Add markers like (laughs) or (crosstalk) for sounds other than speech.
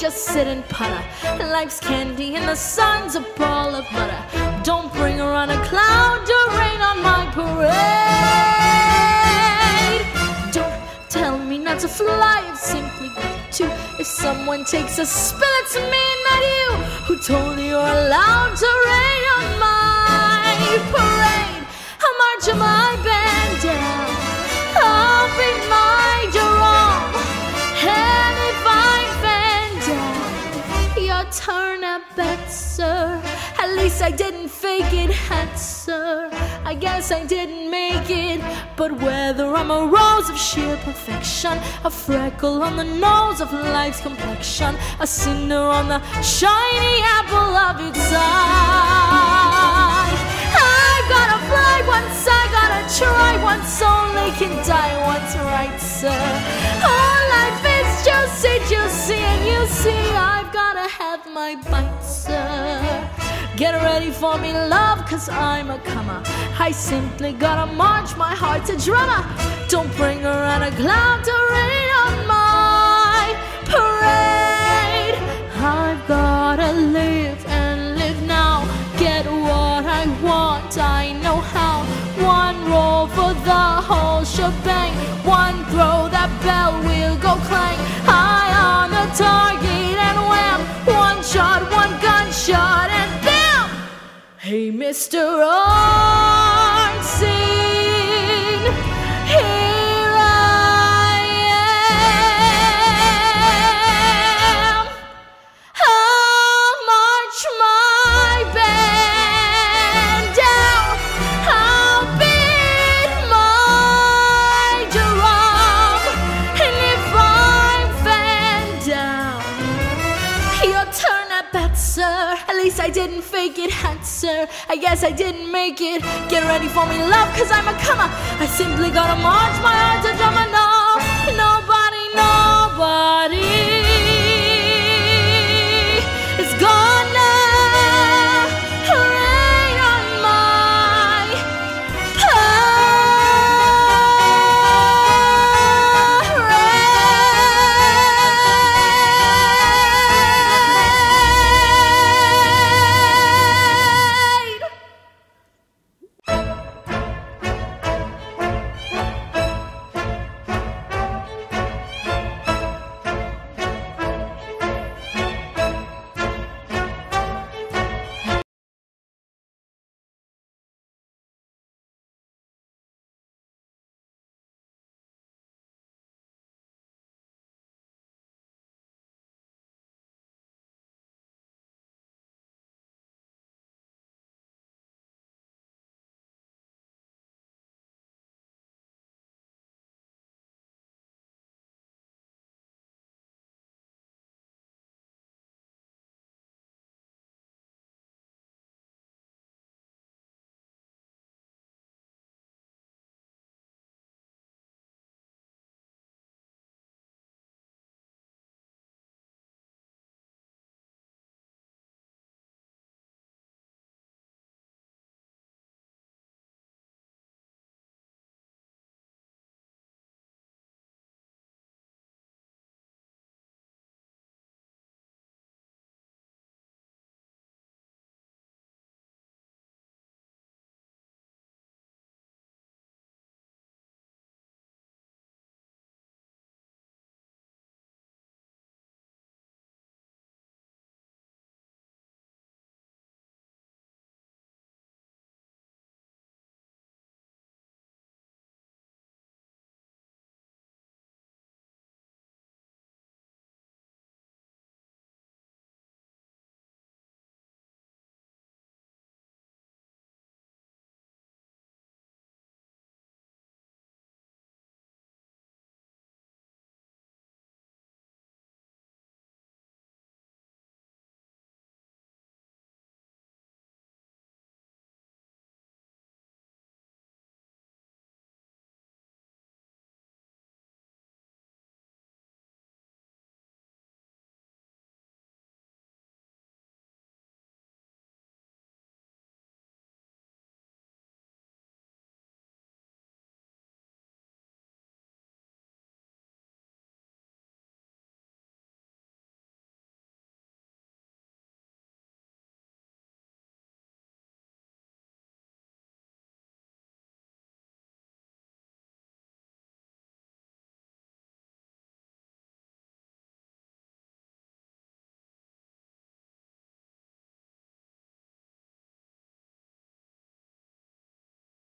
just sit and putter. Life's candy and the sun's a ball of butter. Don't bring on a cloud to rain on my parade. Don't tell me not to fly, it's simply got to. If someone takes a spill, it's me, not you. Who told you you're allowed to rain on my parade? I'll march my band I didn't fake it, sir. I guess I didn't make it. But whether I'm a rose of sheer perfection, a freckle on the nose of life's complexion, a cinder on the shiny apple of its eye. I've gotta fly once, I gotta try once, only can die once, right, sir? All life is juicy, juicy, and you see, I've gotta have my bite, sir. Get ready for me, love, cause I'm a comer. I simply gotta march my heart to drummer. Don't bring on a cloud to rain on my parade. I've gotta live and live now. Get what I want, I know how. One roll for the whole shebang. One throw, that bell will go clang. High on the target Mr. Arnstein, I didn't fake it, (laughs) sir. I guess I didn't make it. Get ready for me, love, cause I'm a comer. I simply gotta march my heart to drum no, nobody, nobody